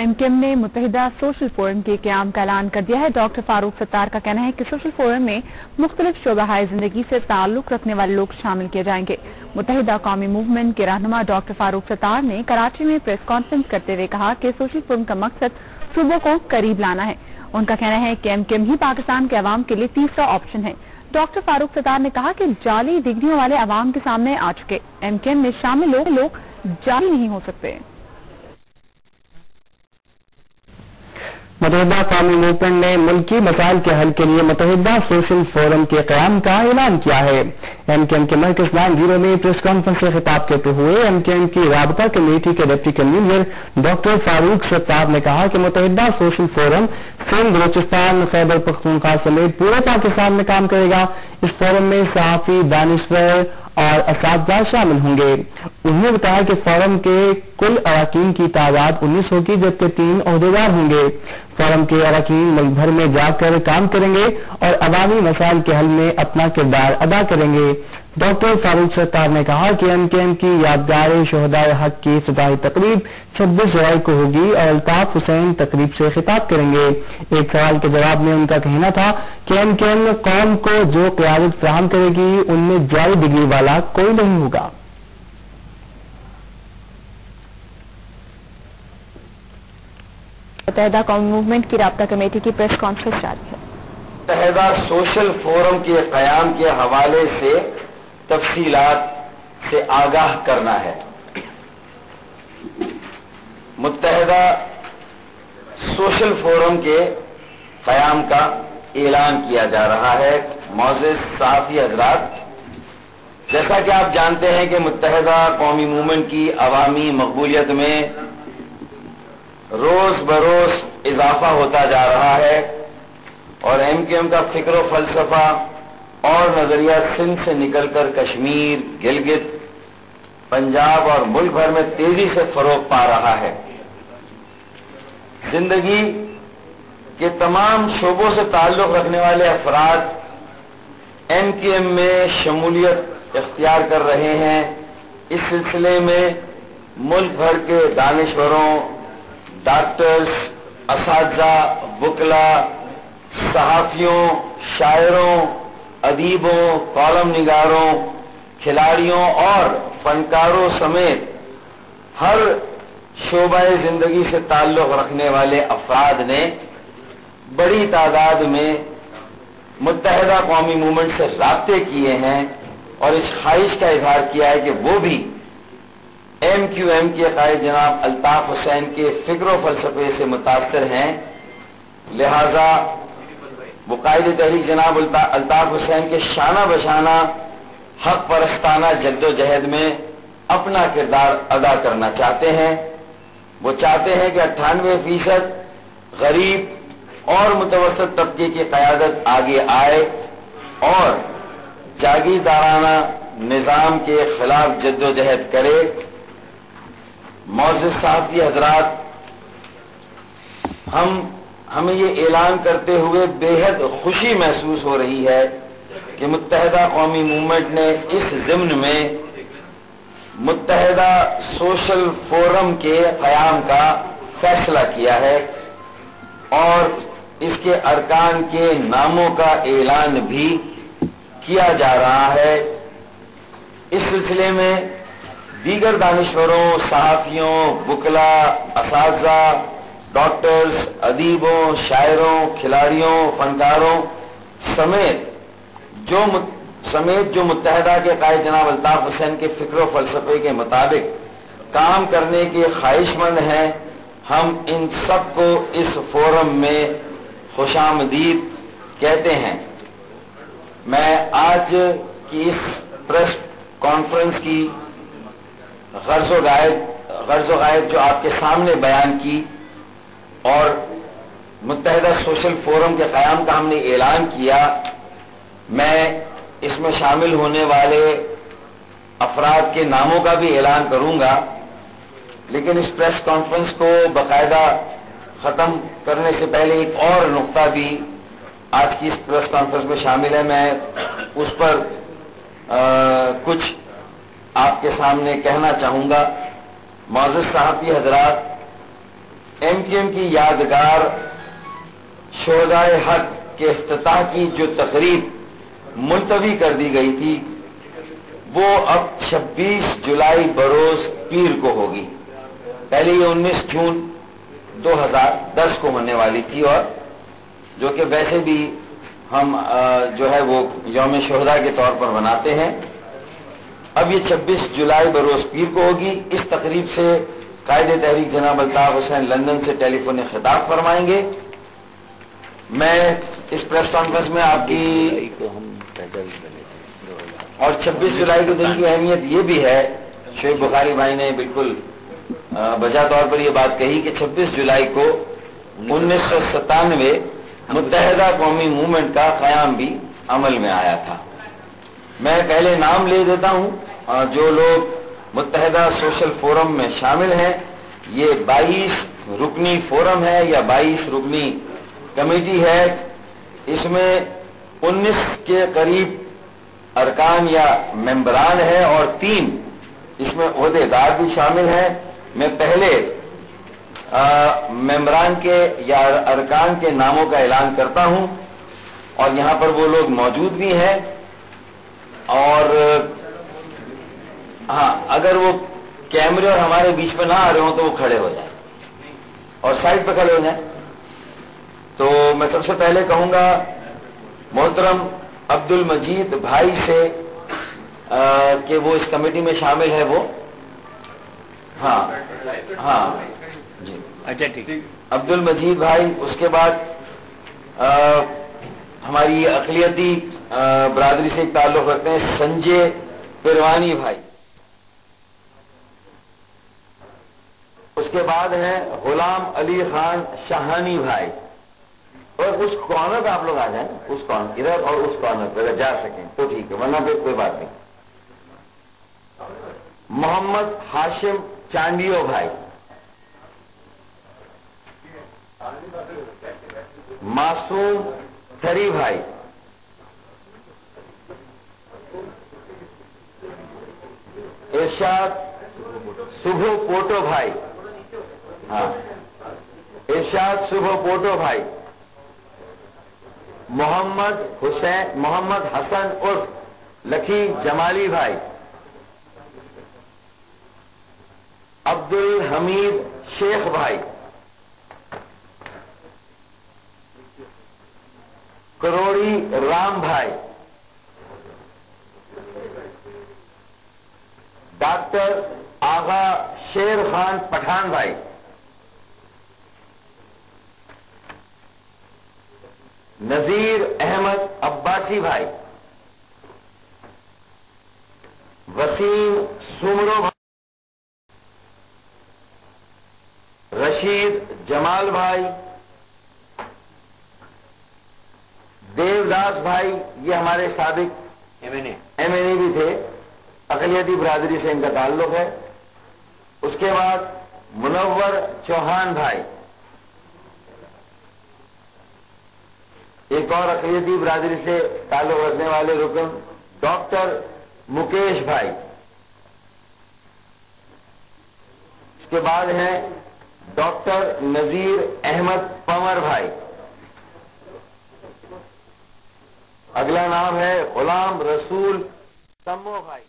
MQM ने मुतहदा social forum के क्याम का ऐलान कर दिया है। डॉक्टर फारूक सत्तार का कहना है कि सोशल फोरम में मुख्तलिफ़ शोबा ज़िंदगी से ताल्लुक रखने वाले लोग शामिल किए जाएँगे। मुतहदा कौमी मूवमेंट के रहनुमा डॉक्टर फारूक सत्तार ने कराची में प्रेस कॉन्फ्रेंस करते हुए कहा कि सोशल फोरम का मकसद सूबों को करीब लाना है। उनका कहना है कि एमकेएम ही पाकिस्तान के अवाम के लिए तीसरा ऑप्शन है। डॉक्टर फारूक सत्तार ने कहा कि जाली डिग्रियों वाले अवाम के सामने आ चुके। एमकेएम में शामिल लोग जाली नहीं हो सकते। मुतहदा कौमी मूवमेंट ने मुल्की मसाइल के हल के लिए मुतहदा सोशल फोरम के क्याम का ऐलान किया है। एम के एम के मरकज नाइन ज़ीरो में प्रेस कॉन्फ्रेंस से खिताब करते हुए एम के एम की रबता कमेटी के deputy convener doctor Farooq Sattar ने कहा कि मुतहदा सोशल फोरम सिंध बलोचिस्तान खैबर पख्तूनखा समेत पूरे पाकिस्तान में काम करेगा। इस फोरम में सहाफी, दानश्वर और इस शामिल होंगे। उन्होंने बताया कि फॉरम के कुल अरकान की तादाद उन्नीस होगी, जबकि तीन अहदेदार होंगे। फॉरम के अरकान मुल्क भर में जाकर काम करेंगे और अवामी मसाइल के हल में अपना किरदार अदा करेंगे। डॉक्टर फारूक सत्तार ने कहा कि एम के एम की यादगार शहदा हक की इफ्ताही तकरीब 26 जुलाई को होगी और अल्ताफ हुसैन तकरीब से खिताब करेंगे। एक सवाल के जवाब में उनका कहना था कि एम के एम कौम को जो क्यादत फ्राहम करेगी उनमें जारी डिग्री वाला कोई नहीं होगा। मुतहदा कौम मूवमेंट की रबता कमेटी की प्रेस कॉन्फ्रेंस जारी है। मुतहदा सोशल फोरम के क्याम के हवाले से तफसीलात से आगाह करना है। मुतहदा सोशल फोरम के क्याम का ऐलान किया जा रहा है। मोजिद साफी हजरात, जैसा कि आप जानते हैं कि मुतहदा कौमी मूवमेंट की अवामी मकबूलियत में रोज बरोज इजाफा होता जा रहा है और एम के एम का फ़िक्र फलसफा और नज़रिया सिंध से निकलकर कश्मीर, गिलगित, पंजाब और मुल्क भर में तेज़ी से फरोग पा रहा है। ज़िंदगी के तमाम शोबों से ताल्लुक रखने वाले अफराद एम के एम में शमूलियत इख्तियार कर रहे हैं। इस सिलसिले में मुल्क भर के दानश्वरों, डॉक्टर्स इस बुकला, सहाफियों, शायरों अदीबों कॉलम निगारों खिलाड़ियों और फनकारों समेत हर शोबा ज़िंदगी से ताल्लुक रखने वाले अफराद ने बड़ी तादाद में मुतहदा कौमी मूवमेंट से रबते किए हैं और इस ख्वाहिश का इजहार किया है कि वो भी एम क्यू एम के कायद जनाब अल्ताफ हुसैन के फ़िक्र फलसफे से मुतासर हैं। लिहाजा वो कायद तहरीक जनाब अल्ताफ हुसैन के शाना बशाना हक परस्ताना जद्दोजहद में अपना किरदार अदा करना चाहते हैं। वो चाहते हैं कि अट्ठानवे फ़ीसद गरीब और मुतवसत तबके की क्यादत आगे आए और जागीरदाराना निज़ाम के खिलाफ जद्दोजहद करे। मौजूद साहब की हजरात, हम हमें ये ऐलान करते हुए बेहद खुशी महसूस हो रही है कि मुतहदा कौमी मूवमेंट ने इस जिम्न में मुतहदा सोशल फोरम के क्याम का फैसला किया है और इसके अरकान के नामों का ऐलान भी किया जा रहा है। इस सिलसिले में दीगर दानश्वरों, सहाफियों, बुकला इस डॉक्टर्स, अदीबों, शायरों, खिलाड़ियों, फनकारों समेत जो समेत जो मुतहदा के कायद जनाब अल्ताफ हुसैन के फ़िक्र फलसफे के मुताबिक काम करने के ख्वाहिशमंद हैं, हम इन सबको इस फोरम में खुशामदीद कहते हैं। मैं आज की इस प्रेस कॉन्फ्रेंस की गर्ज गायब गर्ज गायब जो आपके सामने बयान की और मुतहदा सोशल फोरम के क्याम का हमने ऐलान किया मैं इसमें शामिल होने वाले अफराद के नामों का भी ऐलान करूँगा लेकिन इस प्रेस कॉन्फ्रेंस को बाकायदा ख़त्म करने से पहले एक और नुकता भी आज की इस प्रेस कॉन्फ्रेंस में शामिल है। मैं उस पर आ, कुछ आपके सामने कहना चाहूँगा। मौजूद साहब की हजरात एमकेएम की यादगार शोदाय हक के अफ्ताह की जो तकरीब मुलतवी कर दी गई थी, वो अब 26 जुलाई बरोज पीर को होगी। पहले ये 19 जून 2010 को होने वाली थी और जो कि वैसे भी हम जो है वो यौम शहदा के तौर पर मनाते हैं। अब ये 26 जुलाई बरोज पीर को होगी। इस तकरीब से कायदे तहरीक जनाब अल्ताफ हुसैन लंदन से टेलीफोन खिताब फरमाएँगे। मैं इस प्रेस कॉन्फ्रेंस में आपकी और 26 जुलाई के दिन की अहमियत ये भी है, शेख बुखारी भाई ने बिल्कुल बजा तौर पर यह बात कही कि 26 जुलाई को उन्नीस सौ सतानवे मुतहदा कौमी मूवमेंट का क्याम भी अमल में आया था। मैं पहले नाम ले देता हूँ जो लोग मुतहदा सोशल फोरम में शामिल हैं। ये 22 रुकनी फोरम है या 22 रुकनी कमेटी है। इसमें 19 के करीब अरकान या मेंबरान है और तीन इसमें अहदेदार भी शामिल हैं। मैं पहले मेम्बरान के या अरकान के नामों का ऐलान करता हूँ और यहाँ पर वो लोग मौजूद भी हैं। और हाँ अगर वो कैमरे और हमारे बीच में ना आ रहे हो तो वो खड़े हो जाए। और साइड पर खड़े हो जाए। तो मैं सबसे पहले कहूँगा मोहतरम अब्दुल मजीद भाई से कि वो इस कमेटी में शामिल है वो। हाँ हाँ जी। अच्छा ठीक। अब्दुल मजीद भाई उसके बाद आ, हमारी अकलियती बरादरी से ताल्लुक रखते हैं संजय पिरवानी भाई। उसके बाद है गुलाम अली खान शाहानी भाई। और उस कॉर्नर पे आप लोग आ जाए, उस कॉर्नर इधर और उस कॉर्नर पे, अगर जा सकें तो ठीक है, वरना फिर कोई बात नहीं। मोहम्मद हाशिम चांडियो भाई। मासूम थरी भाई। इर्शाद सुबह पोटो भाई। हाँ। इर्शाद सुबह पोटो भाई। मोहम्मद हुसैन, मोहम्मद हसन उर्फ़ लखी जमाली भाई। अब्दुल हमीद शेख भाई। करोड़ी राम भाई। डॉक्टर आगा शेर खान पठान भाई। नजीर अहमद अब्बासी भाई। वसीम सुमरो भाई। रशीद जमाल भाई। देवदास भाई ये हमारे सबक एमएनए एमएनए भी थे। अकलियती बरादरी से इनका ताल्लुक है। उसके बाद मुनव्वर चौहान भाई। एक और अकलियती बरादरी से ताल्लुक रखने वाले रुकन डॉक्टर मुकेश भाई। इसके बाद हैं डॉक्टर नजीर अहमद पंवर भाई। अगला नाम है गुलाम रसूल सम्मो भाई।